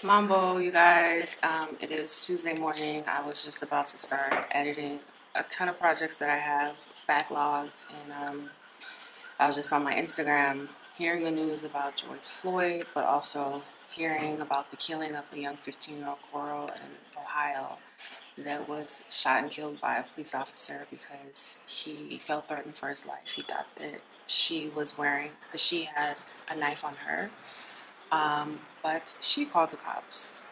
Mambo, you guys. Um, it is Tuesday morning. I was just about to start editing a ton of projects that I have backlogged, and um, I was just on my Instagram hearing the news about George Floyd, but also hearing about the killing of a young 15 year old girl in Ohio that was shot and killed by a police officer because he felt threatened for his life. He thought that she was wearing, that she had a knife on her um, but she called the cops.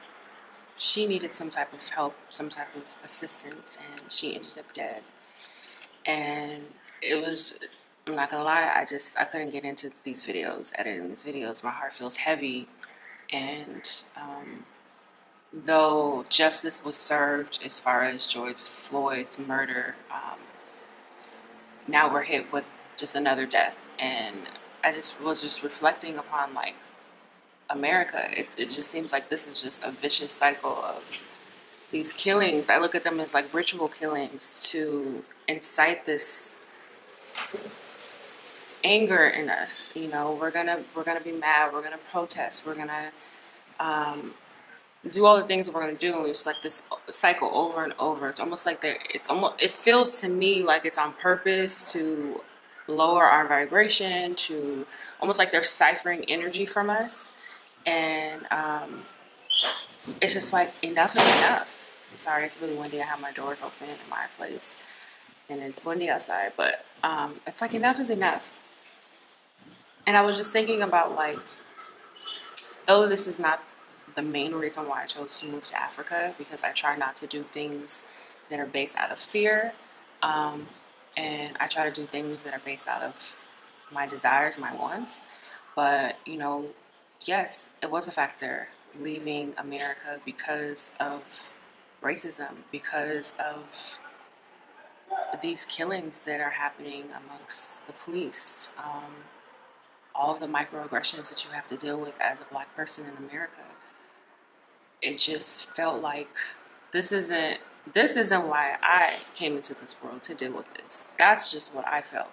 She needed some type of help, some type of assistance, and she ended up dead. And it was, I'm not gonna lie, I just, I couldn't get into these videos, editing these videos. My heart feels heavy. And um, though justice was served as far as George Floyd's murder, um, now we're hit with just another death. And I just was just reflecting upon like America. It, it just seems like this is just a vicious cycle of these killings. I look at them as like ritual killings to incite this anger in us. You know, we're gonna we're gonna be mad. We're gonna protest. We're gonna um, do all the things we're gonna do. and It's like this cycle over and over. It's almost like they're. It's almost. It feels to me like it's on purpose to lower our vibration. To almost like they're ciphering energy from us and um, it's just like enough is enough. I'm sorry, it's really windy. I have my doors open in my place, and it's windy outside. But um, it's like enough is enough. And I was just thinking about like, though this is not the main reason why I chose to move to Africa because I try not to do things that are based out of fear, um, and I try to do things that are based out of my desires, my wants. But you know, yes, it was a factor leaving America because of racism, because of these killings that are happening amongst the police, um, all the microaggressions that you have to deal with as a black person in America. It just felt like this isn't this isn't why I came into this world to deal with this. That's just what I felt.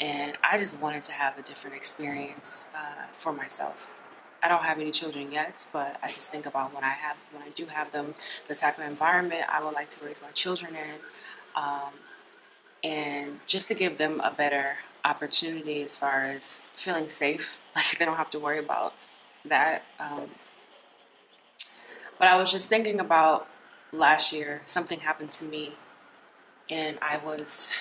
And I just wanted to have a different experience uh, for myself. I don't have any children yet, but I just think about when I have when I do have them, the type of environment I would like to raise my children in, um, and just to give them a better opportunity as far as feeling safe, like they don't have to worry about that. Um, but I was just thinking about last year, something happened to me, and I was,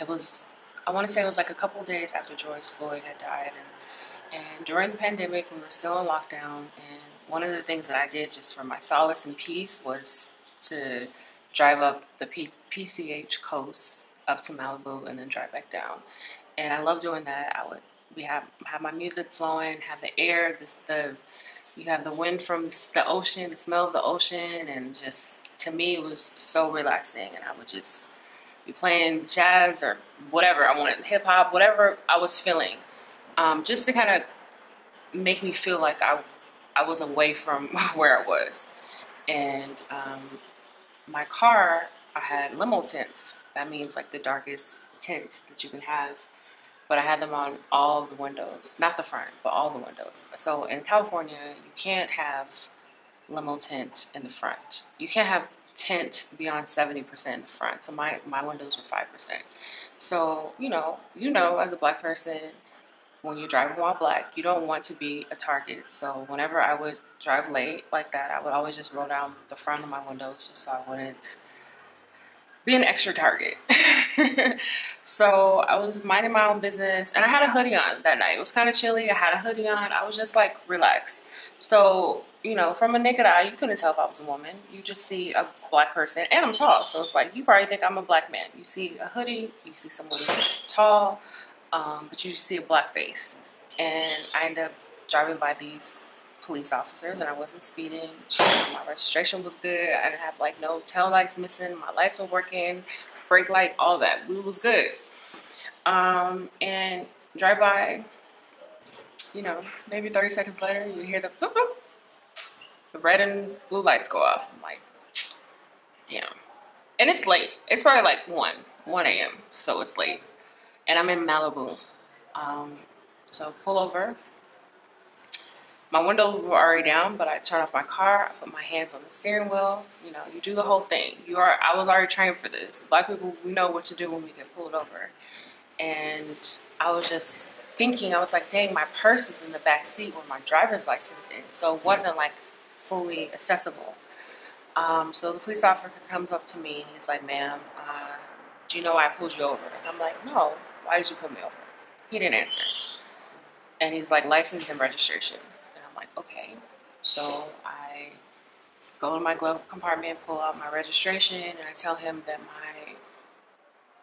it was, I want to say it was like a couple days after George Floyd had died, and and during the pandemic, we were still in lockdown. And one of the things that I did just for my solace and peace was to drive up the P- PCH coast up to Malibu and then drive back down. And I love doing that. I would we have have my music flowing, have the air, this the you have the wind from the ocean, the smell of the ocean, and just to me it was so relaxing. And I would just be playing jazz or whatever I wanted, hip hop, whatever I was feeling um, just to kind of make me feel like I, I was away from where I was. And um, my car, I had limo tints. That means like the darkest tint that you can have. But I had them on all the windows, not the front, but all the windows. So in California, you can't have limo tint in the front. You can't have tint beyond 70% in the front. So my, my windows were 5%. So, you know, you know, as a black person, when you're driving while black, you don't want to be a target. So whenever I would drive late like that, I would always just roll down the front of my windows just so I wouldn't be an extra target. so I was minding my own business and I had a hoodie on that night. It was kind of chilly. I had a hoodie on. I was just like relaxed. So, you know, from a naked eye, you couldn't tell if I was a woman. You just see a black person and I'm tall. So it's like, you probably think I'm a black man. You see a hoodie, you see someone tall, um, but you see a black face. And I end up driving by these police officers and I wasn't speeding. My registration was good. I didn't have like no tail lights missing. My lights were working, brake light, all that. It was good. Um, and drive by, you know, maybe 30 seconds later, you hear the boop, boop, the red and blue lights go off. I'm like, damn. And it's late. It's probably like 1, 1 a.m. So it's late and I'm in Malibu. Um, so pull over. my windows were already down, but I turned off my car. I put my hands on the steering wheel. You know, you do the whole thing. You are. I was already trained for this. Black people, we know what to do when we get pulled over. And I was just thinking, I was like, dang, my purse is in the back seat with my driver's license in, so it wasn't like fully accessible. Um, so the police officer comes up to me. He's like, ma'am, uh, do you know why I pulled you over? And I'm like, no. Why did you pull me over? He didn't answer. And he's like, license and registration And I'm like, okay. So I go in my glove compartment, pull out my registration, and I tell him that my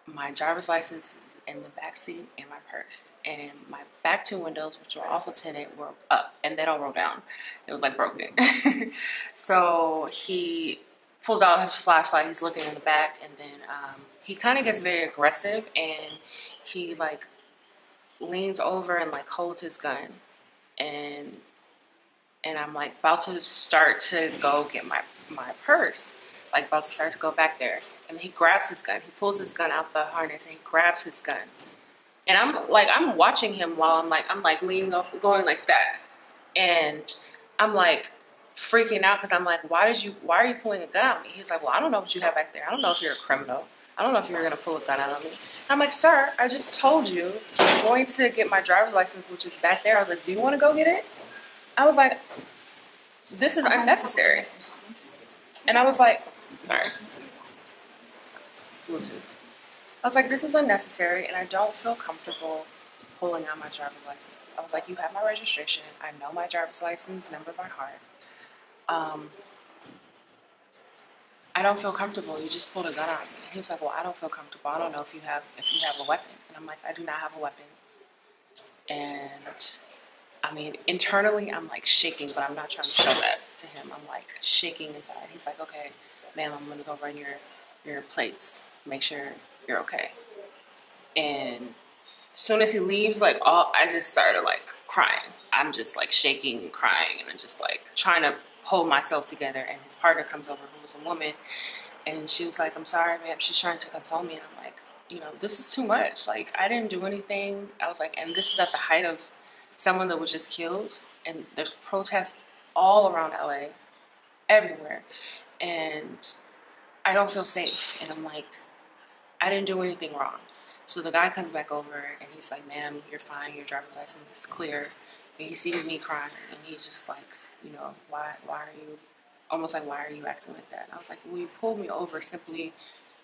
my driver's license is in the back seat and my purse. And my back two windows, which were also tinted, were up and they don't roll down. It was like broken. so he pulls out his flashlight, he's looking in the back, and then um, he kind of gets very aggressive and he like leans over and like holds his gun and and I'm like about to start to go get my my purse, like about to start to go back there, and he grabs his gun. He pulls his gun out the harness and he grabs his gun, and I'm like I'm watching him while I'm like I'm like leaning off, going like that, and I'm like freaking out because I'm like, why did you? Why are you pulling a gun on me? He's like, well, I don't know what you have back there. I don't know if you're a criminal. I don't know if you're gonna pull a gun out on me. I'm like, sir, I just told you I'm going to get my driver's license, which is back there. I was like, do you want to go get it? I was like, this is unnecessary. And I was like, sorry, Bluetooth. I was like, this is unnecessary, and I don't feel comfortable pulling out my driver's license. I was like, you have my registration. I know my driver's license number by heart. Um, I don't feel comfortable. You just pulled a gun on me. He was like, well, I don't feel comfortable. I don't know if you have if you have a weapon. And I'm like, I do not have a weapon. And I mean, internally, I'm like shaking, but I'm not trying to show that to him. I'm like shaking inside. He's like, okay, ma'am, I'm gonna go run your your plates. Make sure you're okay. And as soon as he leaves, like all I just started like crying. I'm just like shaking and crying and I'm just like trying to hold myself together. And his partner comes over, who was a woman, and she was like, I'm sorry, ma'am. She's trying to console me. And I'm like, you know, this is too much. Like I didn't do anything. I was like, and this is at the height of someone that was just killed, and there's protests all around LA, everywhere, and I don't feel safe. And I'm like, I didn't do anything wrong. So the guy comes back over and he's like, "Ma'am, you're fine. Your driver's license is clear." And he sees me crying, and he's just like, "You know, why? Why are you?" Almost like, "Why are you acting like that?" And I was like, "Well, you pulled me over simply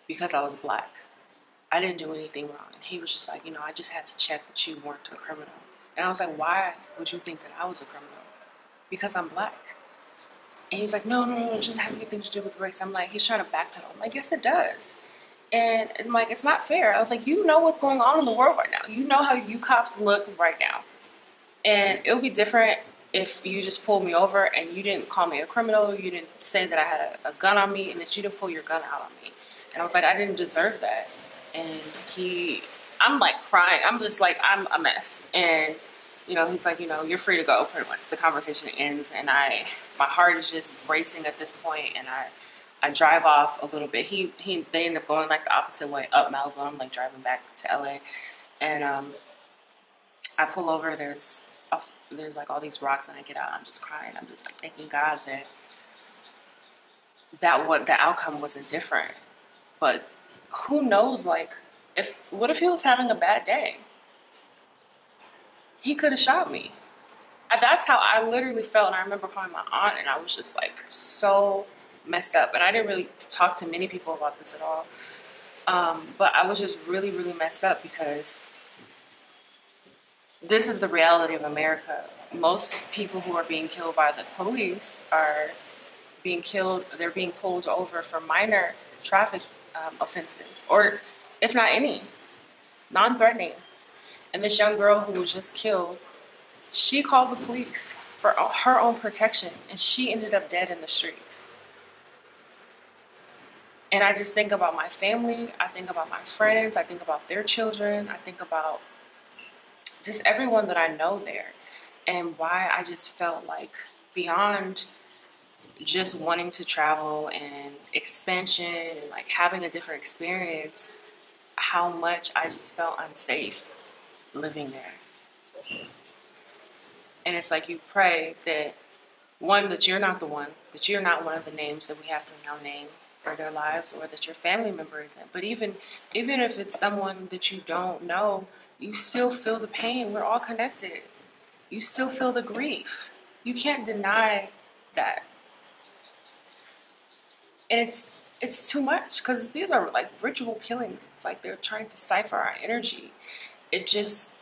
because I was black. I didn't do anything wrong." And he was just like, "You know, I just had to check that you weren't a criminal." And I was like, why would you think that I was a criminal? Because I'm black. And he's like, no, no, no, it doesn't have anything to do with race. I'm like, he's trying to backpedal. I'm like, yes, it does. And I'm like, it's not fair. I was like, you know what's going on in the world right now. You know how you cops look right now. And it would be different if you just pulled me over and you didn't call me a criminal, you didn't say that I had a, a gun on me, and that you didn't pull your gun out on me. And I was like, I didn't deserve that. And he, I'm like crying. I'm just like, I'm a mess. And you know, he's like, you know, you're free to go. Pretty much, the conversation ends, and I, my heart is just racing at this point, and I, I drive off a little bit. He, he, they end up going like the opposite way up Malibu. I'm like driving back to LA, and um, I pull over. There's, a, there's like all these rocks, and I get out. I'm just crying. I'm just like thanking God that, that what the outcome wasn't different, but who knows? Like, if what if he was having a bad day? he could have shot me. That's how I literally felt. And I remember calling my aunt, and I was just like so messed up. And I didn't really talk to many people about this at all. Um, but I was just really, really messed up because this is the reality of America. Most people who are being killed by the police are being killed, they're being pulled over for minor traffic um, offenses, or if not any, non threatening. And this young girl who was just killed, she called the police for her own protection and she ended up dead in the streets. And I just think about my family, I think about my friends, I think about their children, I think about just everyone that I know there and why I just felt like beyond just wanting to travel and expansion and like having a different experience, how much I just felt unsafe living there. And it's like you pray that one, that you're not the one, that you're not one of the names that we have to now name for their lives or that your family member isn't. But even even if it's someone that you don't know, you still feel the pain. We're all connected. You still feel the grief. You can't deny that. And it's it's too much because these are like ritual killings. It's like they're trying to cipher our energy. It just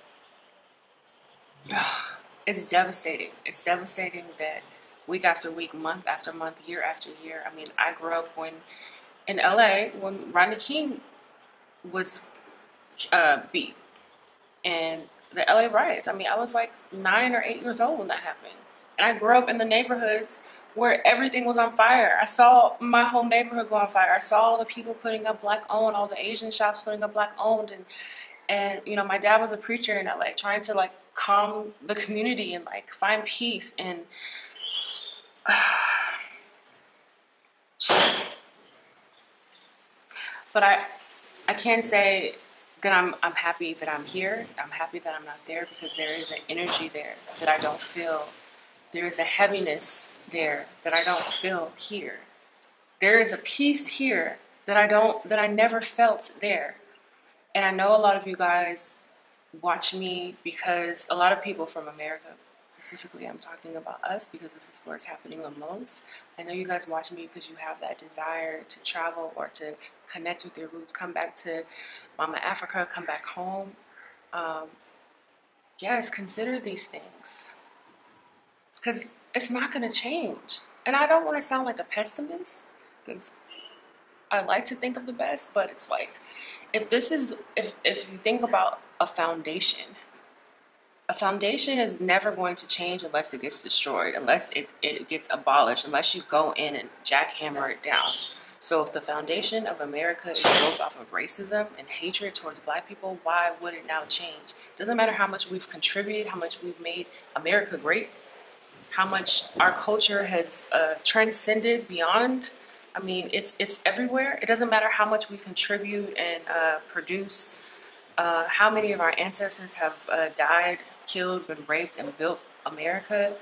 it's devastating. It's devastating that week after week, month after month, year after year. I mean, I grew up when in LA when Rodney King was uh, beat and the LA riots. I mean, I was like nine or eight years old when that happened, and I grew up in the neighborhoods where everything was on fire. I saw my whole neighborhood go on fire. I saw all the people putting up black owned, all the Asian shops putting up black owned, and and you know, my dad was a preacher in LA, trying to like calm the community and like find peace and. but I, I can say that I'm I'm happy that I'm here. I'm happy that I'm not there because there is an energy there that I don't feel. There is a heaviness there that I don't feel here. There is a peace here that I don't that I never felt there. And I know a lot of you guys watch me because a lot of people from America, specifically I'm talking about us because this is where it's happening the most. I know you guys watch me because you have that desire to travel or to connect with your roots, come back to Mama Africa, come back home. Um, yes, consider these things because it's not going to change. And I don't want to sound like a pessimist because I like to think of the best, but it's like if this is if if you think about a foundation, a foundation is never going to change unless it gets destroyed, unless it, it gets abolished, unless you go in and jackhammer it down. So if the foundation of America is built off of racism and hatred towards black people, why would it now change? Doesn't matter how much we've contributed, how much we've made America great, how much our culture has uh, transcended beyond. I mean, it's it's everywhere. It doesn't matter how much we contribute and uh, produce. Uh, how many of our ancestors have uh, died, killed, been raped, and built America?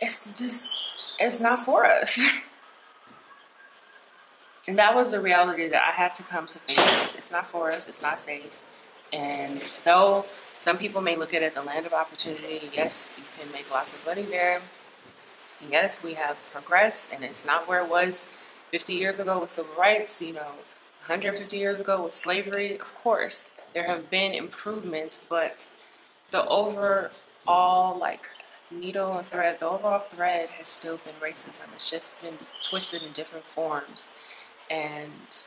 It's just it's not for us. and that was the reality that I had to come to face. It's not for us. It's not safe. And though some people may look at it the land of opportunity. Yes, you can make lots of money there. Yes, we have progressed, and it's not where it was 50 years ago with civil rights, you know, 150 years ago with slavery. Of course, there have been improvements, but the overall, like, needle and thread, the overall thread has still been racism. It's just been twisted in different forms. And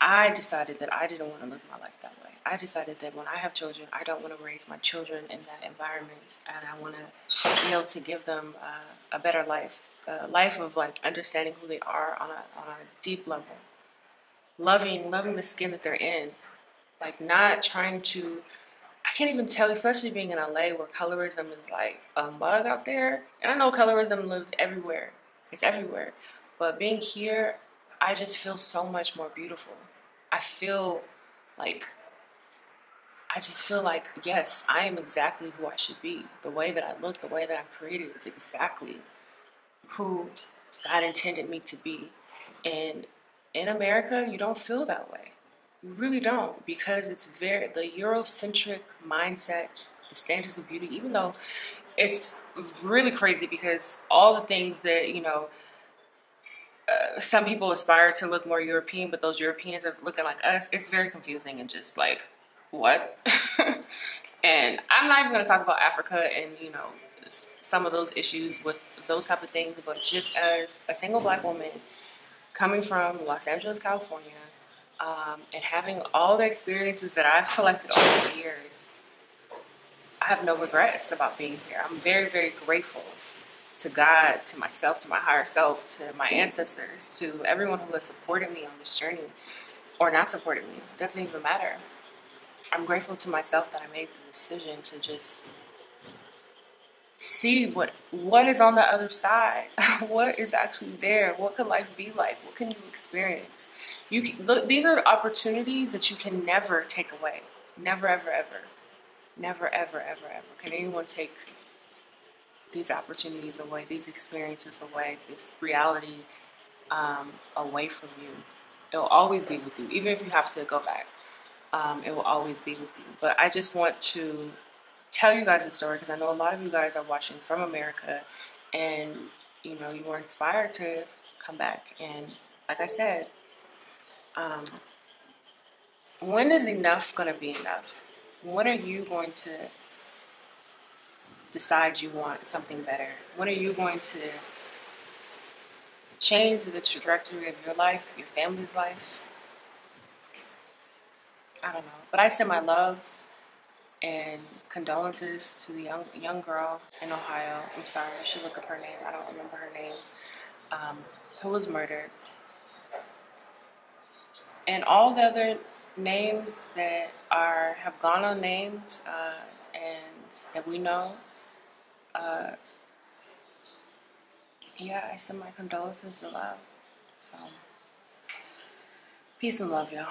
I decided that I didn't want to live my life that way. I decided that when I have children, I don't want to raise my children in that environment, and I want to be able to give them uh, a better life, a life of like understanding who they are on a on a deep level, loving loving the skin that they're in, like not trying to. I can't even tell, especially being in LA where colorism is like a bug out there, and I know colorism lives everywhere. It's everywhere, but being here, I just feel so much more beautiful. I feel like I just feel like, yes, I am exactly who I should be. The way that I look, the way that I'm created is exactly who God intended me to be. And in America, you don't feel that way. You really don't because it's very, the Eurocentric mindset, the standards of beauty, even though it's really crazy because all the things that, you know, uh, some people aspire to look more European, but those Europeans are looking like us. It's very confusing and just like what? and I'm not even going to talk about Africa and, you know, some of those issues with those type of things, but just as a single black woman coming from Los Angeles, California, um, and having all the experiences that I've collected over the years, I have no regrets about being here. I'm very, very grateful to God, to myself, to my higher self, to my ancestors, to everyone who has supported me on this journey or not supported me. It doesn't even matter. I'm grateful to myself that I made the decision to just see what what is on the other side. what is actually there? What could life be like? What can you experience? You can, look, these are opportunities that you can never take away. Never, ever, ever. Never, ever, ever, ever can anyone take these opportunities away, these experiences away, this reality um, away from you. It will always be with you, even if you have to go back. Um, it will always be with you. But I just want to tell you guys a story because I know a lot of you guys are watching from America, and you know you were inspired to come back. And like I said, um, when is enough going to be enough? When are you going to decide you want something better? When are you going to change the trajectory of your life, your family's life? I don't know. But I send my love and condolences to the young young girl in Ohio. I'm sorry, I should look up her name. I don't remember her name. Um, who was murdered. And all the other names that are have gone unnamed uh, and that we know. Uh, yeah, I send my condolences and love. So, peace and love, y'all.